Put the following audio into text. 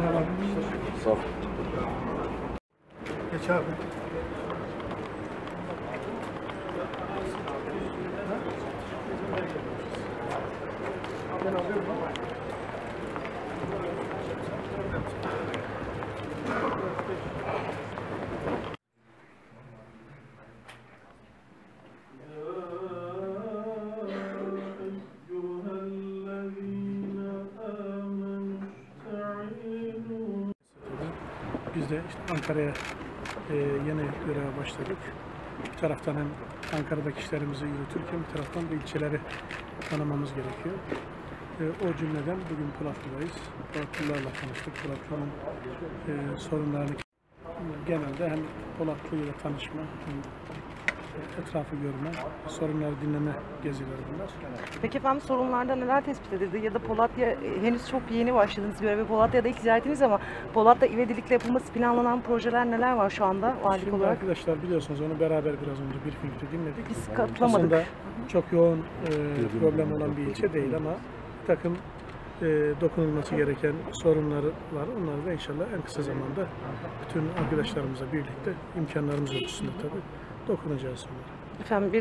Merhaba. Sağ ol. Geç abi. Biz de işte Ankara'ya e, yeni göreve başladık. Bir taraftan hem Ankara'daki işlerimizi yürütürken bir taraftan da ilçeleri tanımamız gerekiyor. E, o cümleden bugün Polatlı'dayız. Polatlılarla tanıştık. Polatlı'nın e, sorunlarını genelde hem Polatlı'yla tanışma hem etrafı görme, sorunları dinleme gezileri bunlar. Peki efendim sorunlarda neler tespit edildi ya da Polatya e, henüz çok yeni başladınız göreve Polatya'da ilk ziyaretiniz ama Polatya ivedilikle yapılması planlanan projeler neler var şu anda valilik Şimdi olarak? arkadaşlar biliyorsunuz onu beraber biraz önce bir filmde dinledik. Biz katılamadık. Aslında çok yoğun e, problem olan bir ilçe değil ama bir takım e, dokunulması gereken sorunları var. Onları da inşallah en kısa zamanda bütün arkadaşlarımızla birlikte imkanlarımız ölçüsünde tabii dokunacağız. Efendim bir